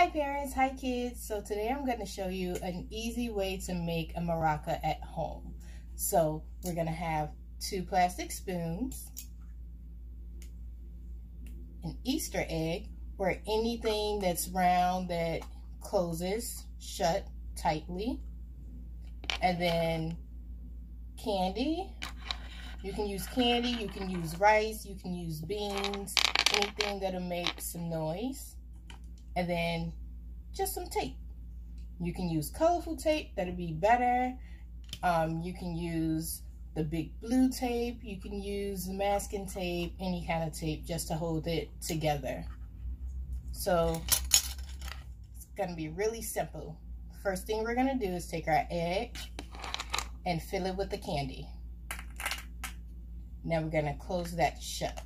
Hi parents, hi kids. So today I'm going to show you an easy way to make a maraca at home. So we're going to have two plastic spoons, an Easter egg, or anything that's round that closes shut tightly, and then candy. You can use candy, you can use rice, you can use beans, anything that'll make some noise and then just some tape. You can use colorful tape, that'll be better. Um, you can use the big blue tape, you can use masking tape, any kind of tape just to hold it together. So it's gonna be really simple. First thing we're gonna do is take our egg and fill it with the candy. Now we're gonna close that shut.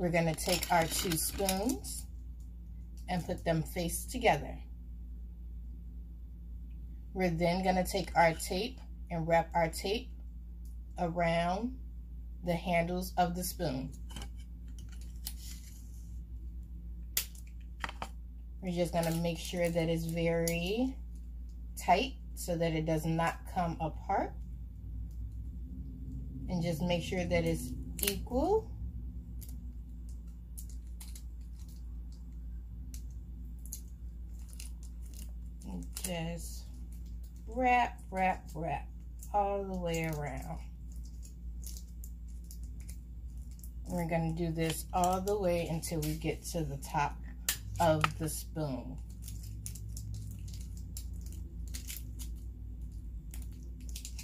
We're going to take our two spoons and put them face together. We're then going to take our tape and wrap our tape around the handles of the spoon. We're just going to make sure that it's very tight so that it does not come apart. And just make sure that it's equal just wrap, wrap, wrap all the way around. We're going to do this all the way until we get to the top of the spoon.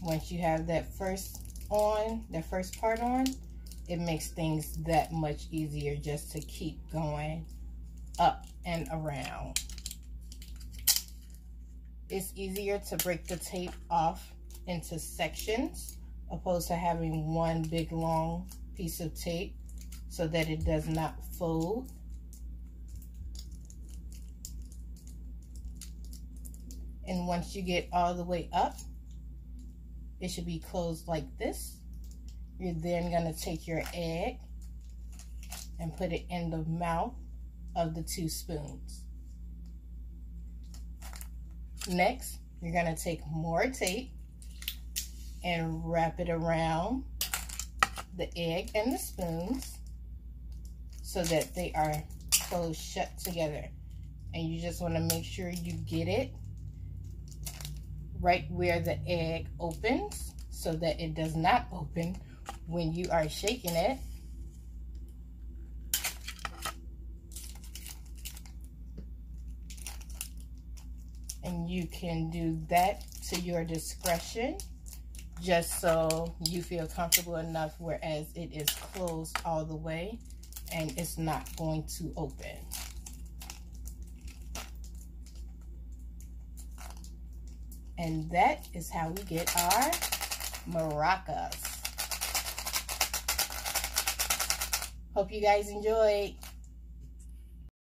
Once you have that first on, that first part on, it makes things that much easier just to keep going up and around it's easier to break the tape off into sections opposed to having one big long piece of tape so that it does not fold. And once you get all the way up, it should be closed like this. You're then going to take your egg and put it in the mouth of the two spoons. Next, you're going to take more tape and wrap it around the egg and the spoons so that they are closed shut together. And you just want to make sure you get it right where the egg opens so that it does not open when you are shaking it. And you can do that to your discretion just so you feel comfortable enough whereas it is closed all the way and it's not going to open. And that is how we get our maracas. Hope you guys enjoyed.